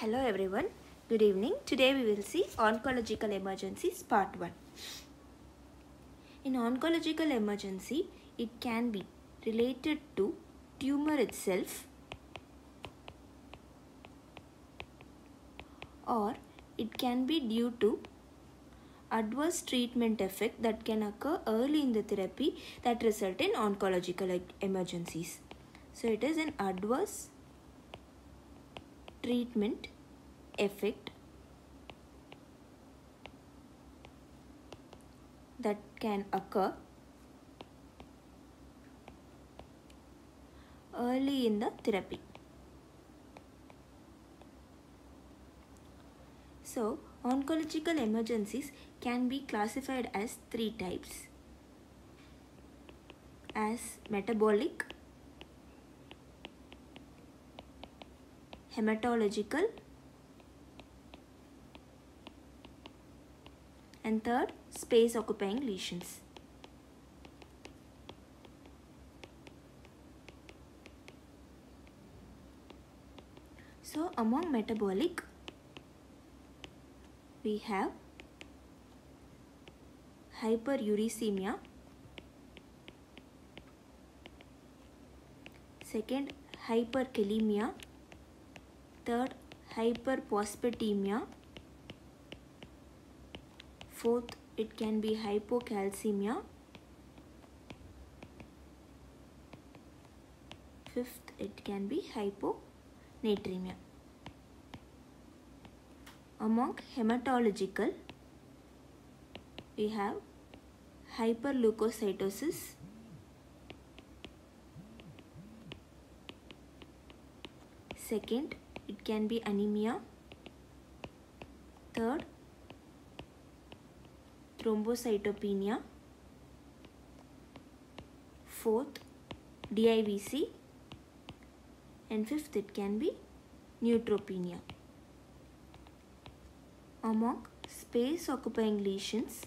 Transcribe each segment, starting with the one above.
Hello everyone, good evening. Today we will see oncological emergencies part 1. In oncological emergency, it can be related to tumor itself or it can be due to adverse treatment effect that can occur early in the therapy that result in oncological emergencies. So it is an adverse treatment effect that can occur early in the therapy. So, oncological emergencies can be classified as three types as metabolic, hematological, and third, space occupying lesions. So, among metabolic, we have hyperuricemia, second, hyperkalemia, third, hyperphosphatemia, fourth, it can be hypocalcemia, fifth, it can be hyponatremia. Among hematological, we have hyperleukocytosis, second, it can be anemia, third, thrombocytopenia, fourth, DIVC, and fifth, it can be neutropenia. Among space occupying lesions,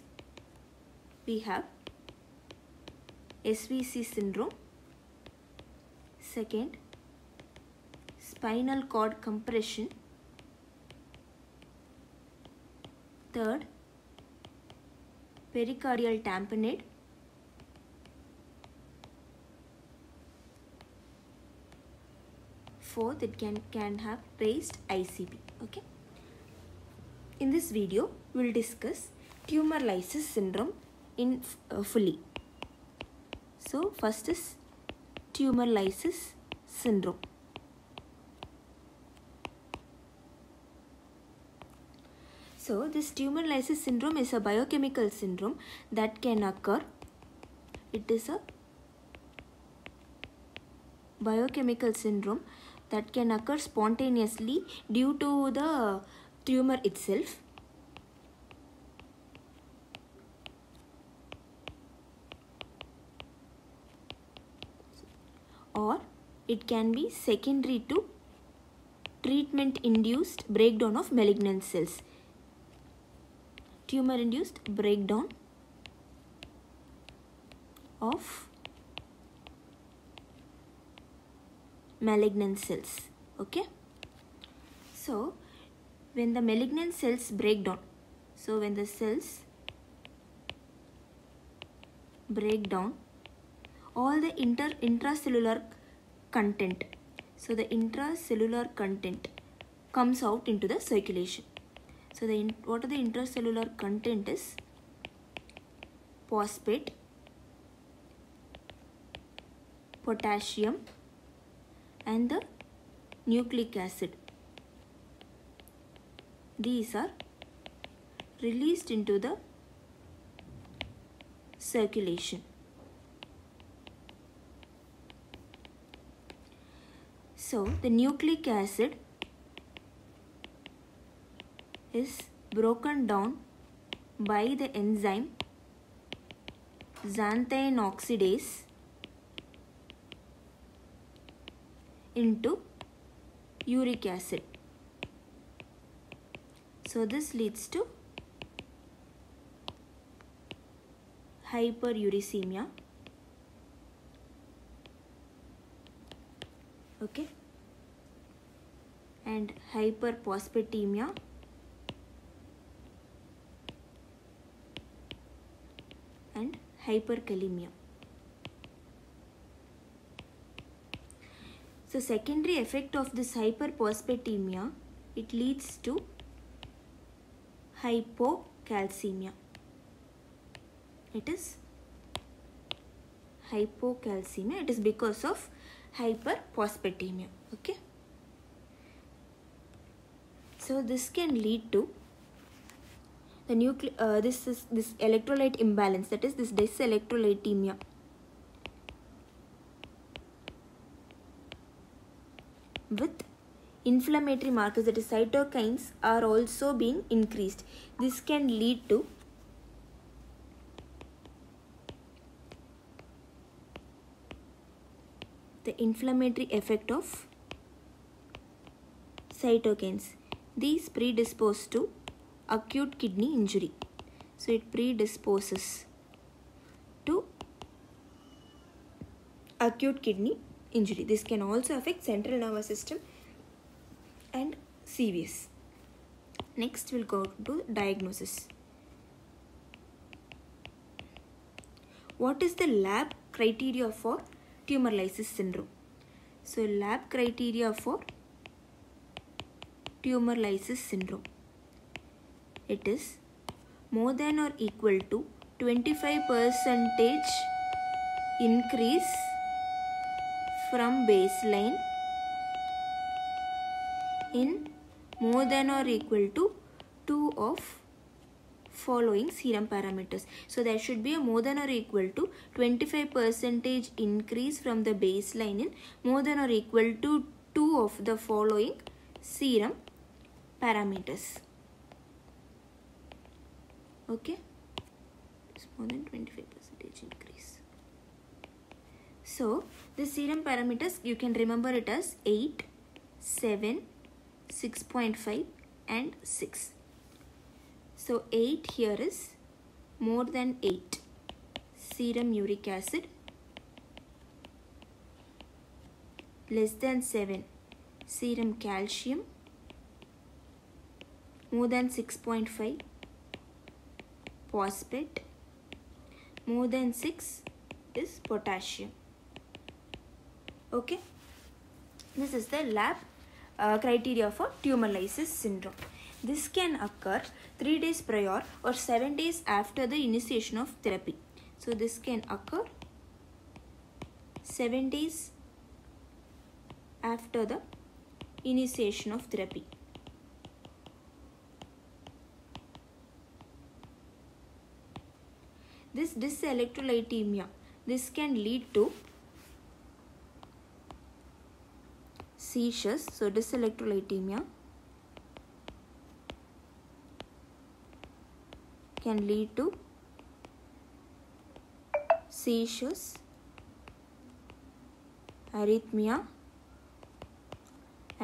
we have SVC syndrome, second, spinal cord compression, third, pericardial tamponade, fourth, it can, can have raised ICP. Okay. In this video, we will discuss tumor lysis syndrome in uh, fully. So, first is tumor lysis syndrome. So, this tumor lysis syndrome is a biochemical syndrome that can occur. It is a biochemical syndrome that can occur spontaneously due to the tumor itself. Or it can be secondary to treatment induced breakdown of malignant cells. Tumor induced breakdown of malignant cells. Okay. So, when the malignant cells break down, so when the cells break down, all the inter intracellular content, so the intracellular content comes out into the circulation. So the what are the intracellular content is phosphate, potassium, and the nucleic acid. These are released into the circulation. So, the nucleic acid is broken down by the enzyme xanthine oxidase into uric acid. So this leads to hyperuricemia. Okay. and hyperphosphatemia and hyperkalemia. So secondary effect of this hyperphosphatemia, it leads to hypocalcemia. It is hypocalcemia. It is because of hyperphosphatemia. Okay. So this can lead to the nucle uh, this is this electrolyte imbalance that is this dyselectrolytemia with inflammatory markers that is cytokines are also being increased. This can lead to the inflammatory effect of cytokines. These predispose to acute kidney injury. So it predisposes to acute kidney injury. This can also affect central nervous system and cvs next we'll go to diagnosis. What is the lab criteria for tumor lysis syndrome? So lab criteria for tumor lysis syndrome it is more than or equal to 25 percentage increase from baseline in more than or equal to 2 of following serum parameters. So there should be a more than or equal to 25 percentage increase from the baseline in more than or equal to 2 of the following serum parameters. Okay, it's more than 25 percentage increase. So the serum parameters you can remember it as 8, 7, 6.5 and 6. So 8 here is more than 8 serum uric acid less than 7 serum calcium more than 6.5 phosphate. More than 6 is potassium. Okay? This is the lab uh, criteria for tumor lysis syndrome. This can occur 3 days prior or 7 days after the initiation of therapy. So this can occur 7 days after the initiation of therapy this dyselectrolytemia this can lead to seizures so dyselectrolytemia can lead to seizures arrhythmia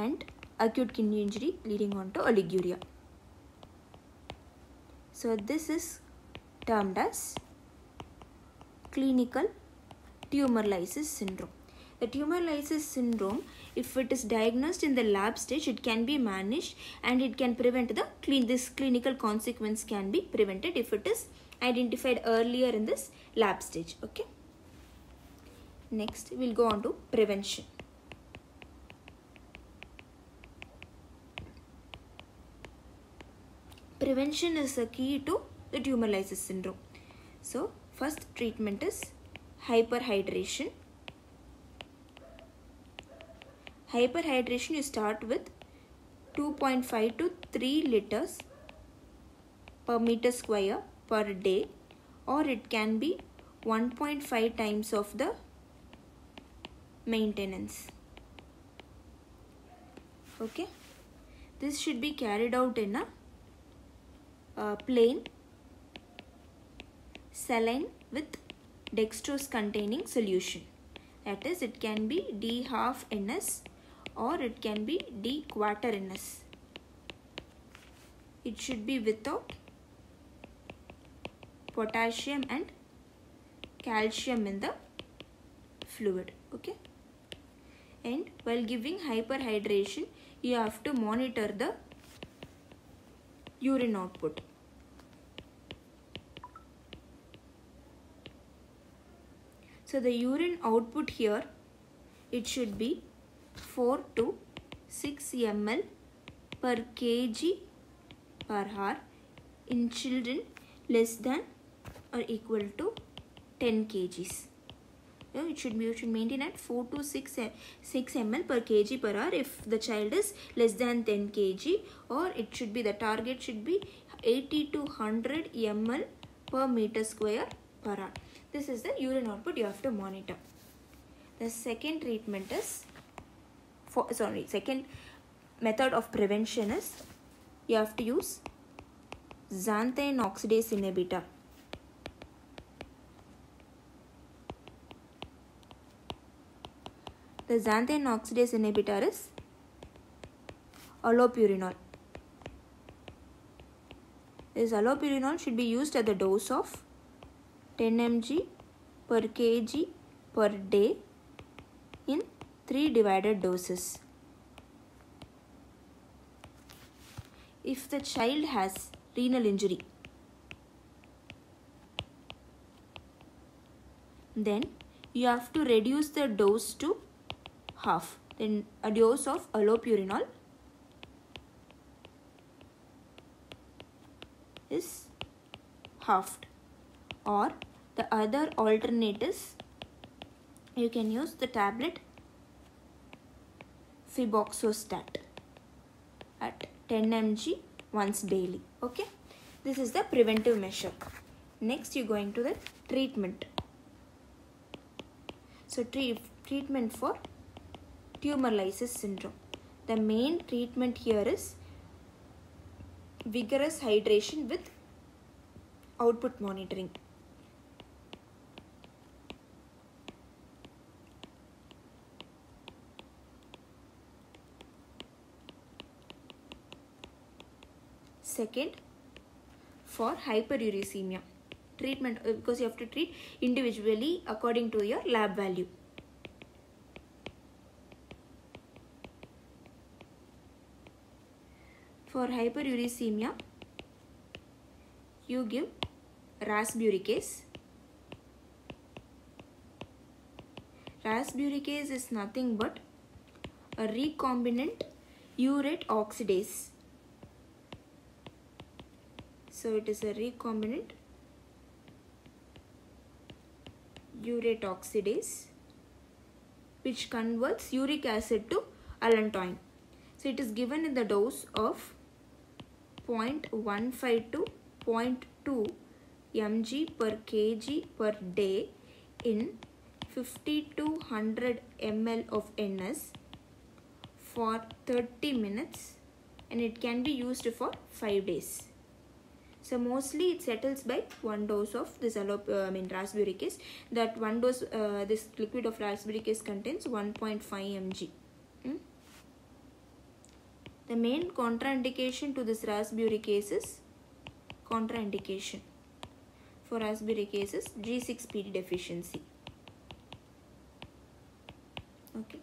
and acute kidney injury leading on to oliguria. So this is termed as clinical tumor lysis syndrome. The tumor lysis syndrome, if it is diagnosed in the lab stage, it can be managed and it can prevent the clean, this clinical consequence can be prevented if it is identified earlier in this lab stage. Okay. Next, we'll go on to prevention. Prevention is a key to the tumor lysis syndrome. So, first treatment is hyperhydration. Hyperhydration you start with 2.5 to 3 liters per meter square per day or it can be 1.5 times of the maintenance. Okay? This should be carried out in a uh, plain saline with dextrose containing solution. That is it can be d half ns or it can be d quarter ns it should be without potassium and calcium in the fluid okay? And while giving hyperhydration you have to monitor the urine output so the urine output here it should be 4 to 6 ml per kg per hour in children less than or equal to 10 kgs. You know, it should be you should maintain at 4 to 6 6 ml per kg per hour if the child is less than 10 kg or it should be the target should be 80 to 100 ml per meter square per hour this is the urine output you have to monitor. The second treatment is for sorry second method of prevention is you have to use xanthine oxidase inhibitor. The xanthine oxidase inhibitor is allopurinol. This allopurinol should be used at the dose of 10 mg per kg per day in 3 divided doses. If the child has renal injury, then you have to reduce the dose to half. Then a dose of allopurinol is halved or the other alternate is you can use the tablet febuxostat at 10 mg once daily okay? This is the preventive measure. Next you're going to the treatment. So treat, treatment for tumor lysis syndrome. The main treatment here is vigorous hydration with output monitoring second for hyperuricemia. Treatment uh, because you have to treat individually according to your lab value. For hyperuricemia you give rasburicase rasburicase is nothing but a recombinant urate oxidase so it is a recombinant urate oxidase which converts uric acid to allantoin. So it is given in the dose of 0.15 to 0.2 mg per kg per day in 50 to 100 ml of NS for 30 minutes and it can be used for 5 days. So mostly it settles by one dose of this allop uh, I mean rasburicase. acid. That one dose, uh, this liquid of rasburicase acid contains 1.5 mg. Hmm? The main contraindication to this rasburicase acid is contraindication for acid is G6PD deficiency. Okay.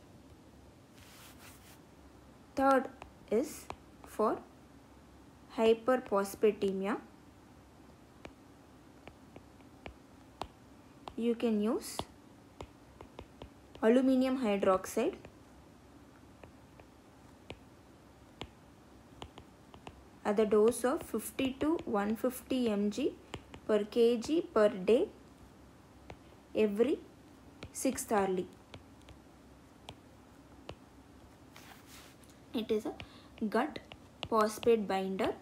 Third is for hyperphosphatemia you can use aluminium hydroxide at the dose of 50 to 150 mg per kg per day every sixth hourly. It is a gut phosphate binder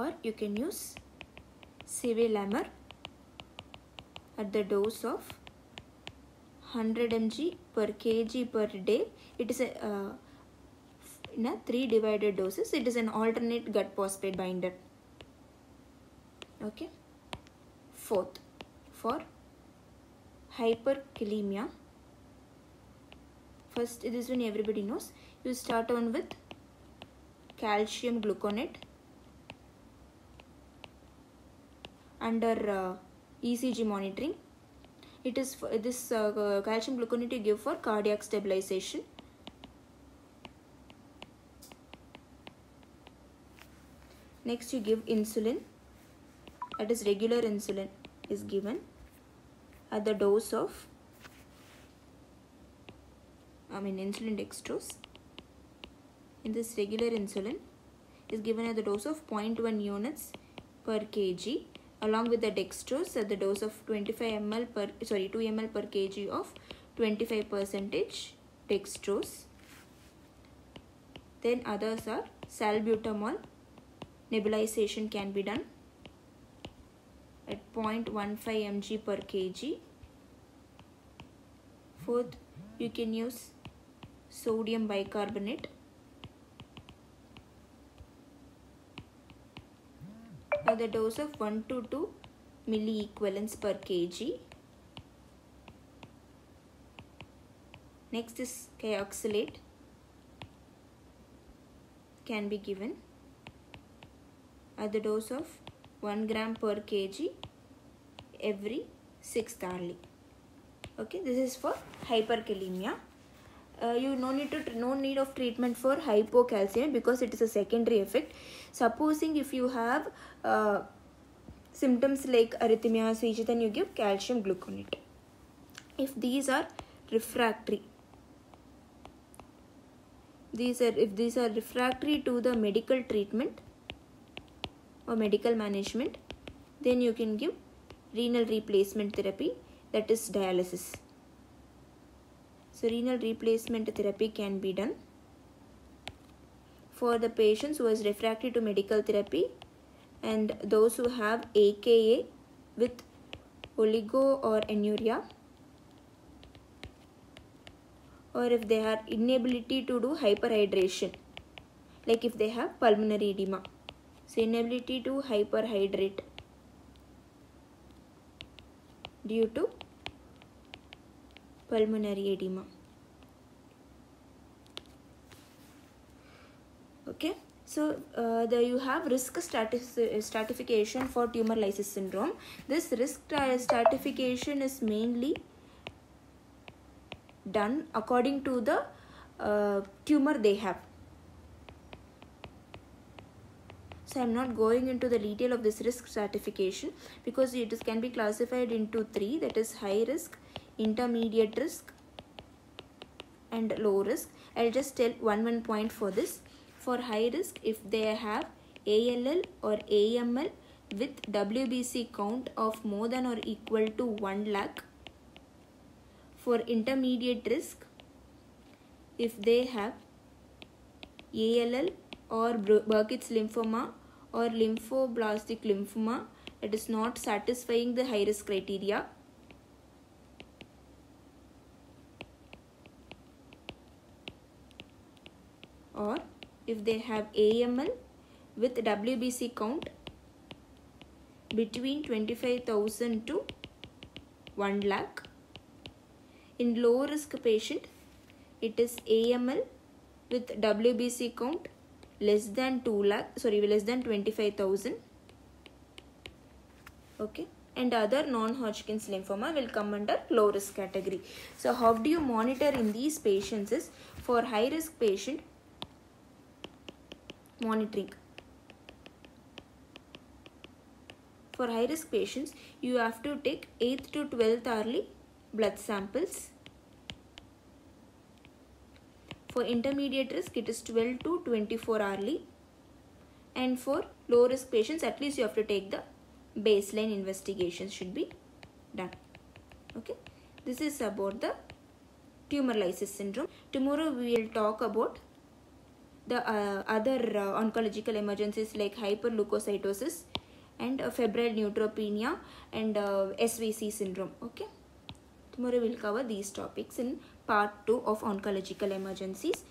or you can use Sevelamer at the dose of 100 mg per kg per day. It is a uh, in a three divided doses. It is an alternate gut phosphate binder. Okay. Fourth, for hyperkalemia. First, this one everybody knows. You start on with calcium gluconate under uh, ECG monitoring. It is for this uh, calcium gluconate you give for cardiac stabilization. Next you give insulin. That is regular insulin is given at the dose of I mean insulin dextrose. In this regular insulin is given at the dose of 0.1 units per kg along with the dextrose at the dose of 25 ml per sorry 2 ml per kg of 25 percentage dextrose. Then others are salbutamol. Nebulization can be done at 0.15 mg per kg. Fourth you can use sodium bicarbonate at the dose of 1 to 2 milliequivalents per kg. Next is Kayexalate can be given at the dose of 1 gram per kg every 6th hourly. Okay, this is for hyperkalemia. Uh, you no need to no need of treatment for hypocalcemia because it is a secondary effect. Supposing if you have uh, symptoms like arrhythmia seizure then you give calcium gluconate. If these are refractory these are if these are refractory to the medical treatment or medical management then you can give renal replacement therapy that is dialysis so renal replacement therapy can be done for the patients who is refractory to medical therapy and those who have AKA with oligo or anuria. Or if they have inability to do hyperhydration like if they have pulmonary edema. So inability to hyperhydrate due to pulmonary edema. Okay, so uh, the, you have risk stratif stratification for tumor lysis syndrome. This risk stratification is mainly done according to the uh, tumor they have. So I'm not going into the detail of this risk stratification because it is, can be classified into three that is high risk, intermediate risk and low risk. I'll just tell one one point for this. For high risk if they have ALL or AML with WBC count of more than or equal to 1 lakh for intermediate risk if they have ALL or Burkitt's lymphoma or lymphoblastic lymphoma it is not satisfying the high risk criteria or if they have AML with WBC count between 25,000 to 1 lakh. In low risk patient, it is AML with WBC count less than 2 lakh, sorry, less than 25,000. Okay. And other non-Hodgkin's lymphoma will come under low risk category. So how do you monitor in these patients is for high risk patient, monitoring. For high risk patients, you have to take 8th to 12th hourly blood samples. For intermediate risk, it is 12 to 24 hourly. And for low risk patients, at least you have to take the baseline investigations should be done. Okay. This is about the tumor lysis syndrome. Tomorrow we will talk about the uh, other uh, oncological emergencies like hyperleukocytosis and uh, febrile neutropenia and SVC syndrome. Okay. Tomorrow we'll cover these topics in part 2 of oncological emergencies.